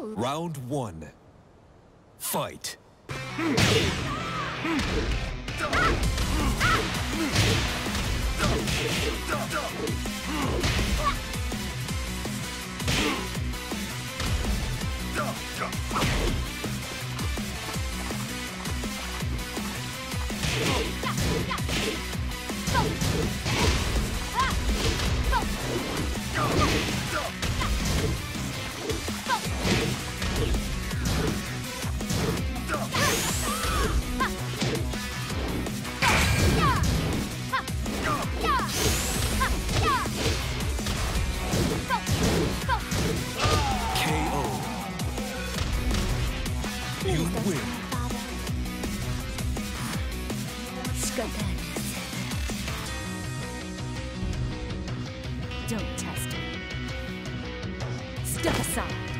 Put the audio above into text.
Round one. Fight. You win. Don't test it. Step aside.